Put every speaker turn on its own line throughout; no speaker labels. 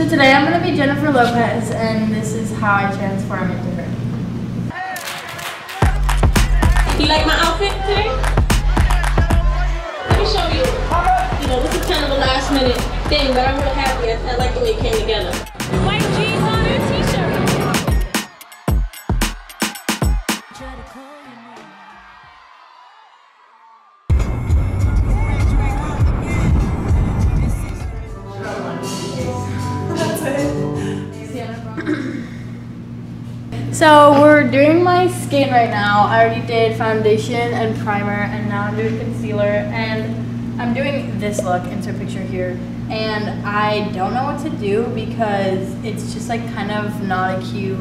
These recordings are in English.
So today I'm gonna be Jennifer Lopez and this is how I transform into her.
You like my outfit today? Let me show you. You know, this is kind of a last minute thing, but I'm real happy. I, I like the way it came together.
So we're doing my skin right now. I already did foundation and primer and now I'm doing concealer and I'm doing this look, insert picture here. And I don't know what to do because it's just like kind of not a cute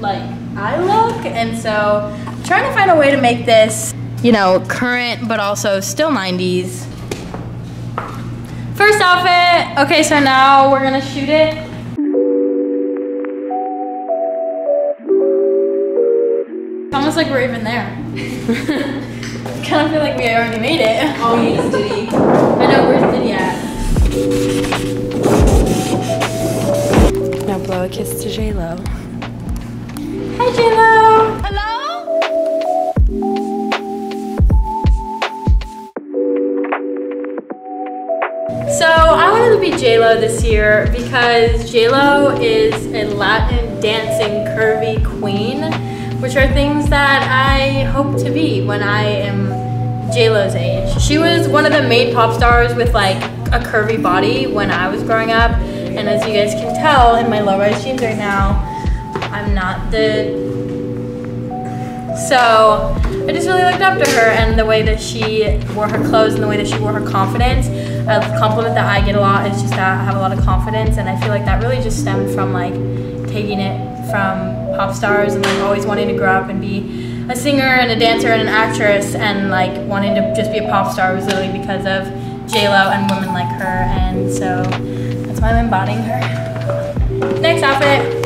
like eye look and so I'm trying to find a way to make this, you know, current but also still 90s. First outfit. Okay, so now we're gonna shoot it. Almost like we're even there. kind of feel like we already made it.
Oh, yes, Diddy.
I know, where's Diddy at?
Now blow a kiss to J Lo.
Hi, J-Lo. Hello? So I wanted to be J-Lo this year because J-Lo is a Latin dancing curvy queen, which are things that I hope to be when I am J-Lo's age. She was one of the main pop stars with like a curvy body when I was growing up. And as you guys can tell in my low-rise jeans right now, I'm not the so I just really looked up to her and the way that she wore her clothes and the way that she wore her confidence. A compliment that I get a lot is just that I have a lot of confidence and I feel like that really just stemmed from like taking it from pop stars and like always wanting to grow up and be a singer and a dancer and an actress and like wanting to just be a pop star was literally because of J-Lo and women like her and so that's why I'm embodying her. Next outfit.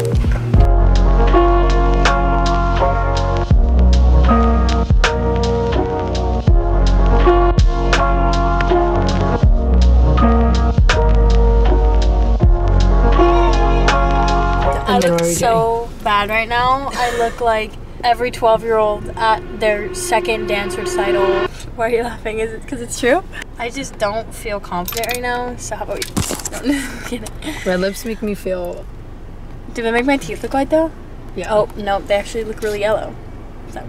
I
And then
look
what are we
so bad right now. I look like every 12 year old at their second dance recital. Why are you laughing? Is it because it's true? I just don't feel confident right now. So how about you? don't get it.
Red lips make me feel.
Do they make my teeth look white though?
Yeah.
Oh, no, they actually look really yellow. So.